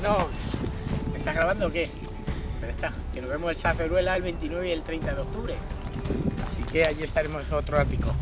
Bueno, ¿estás grabando o qué? Pero está, que nos vemos el Saceruela el 29 y el 30 de octubre. Así que allí estaremos otro al.